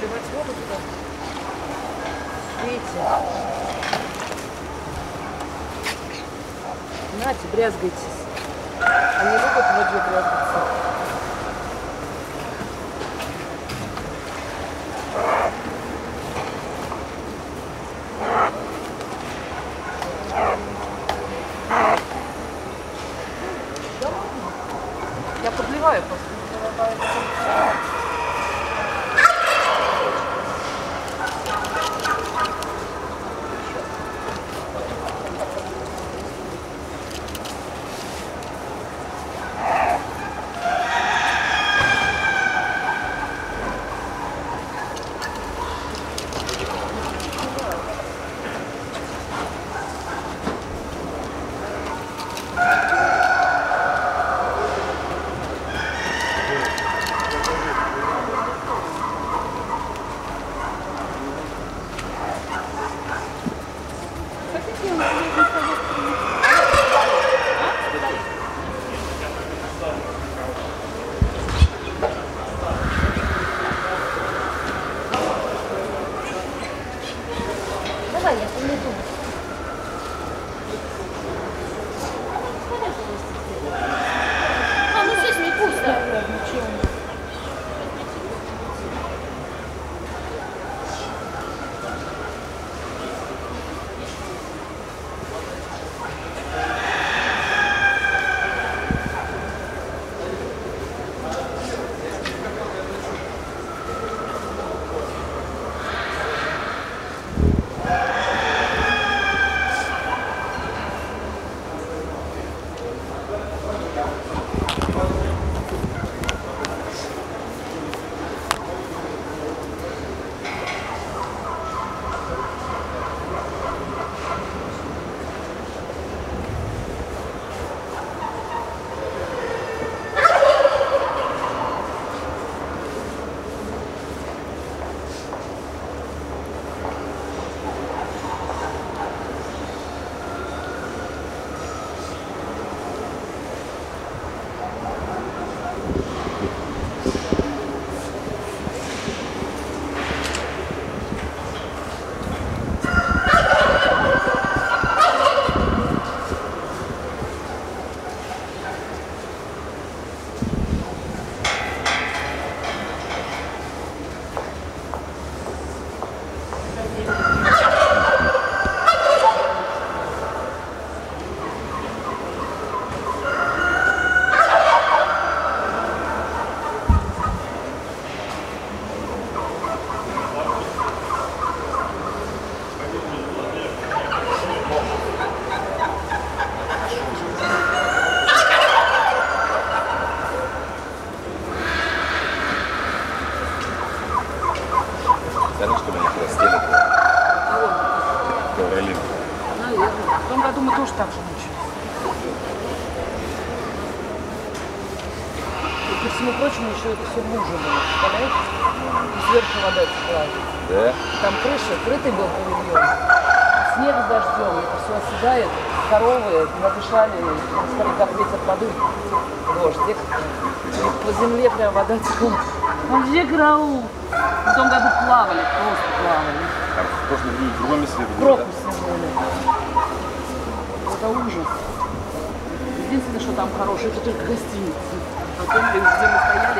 наливать воду туда. Видите? Нате, брязгайтесь. Они могут в воде брязгаться. Я подливаю просто. Так же мучились. И ко всему прочему еще это все луже было, представляете? И сверху вода текла. Да? Там крыша, крытый был павильон. Снег с дождем, это все оседает. Коровы надышали, смотри, как ветер подует. Дождик. По земле прям вода текла. Вообще караул. В том году плавали, просто плавали. Там в прошлом году в другом месте были, да? Это ужас. Единственное, что там хорошее, это только гостиница. Потом, где мы стояли,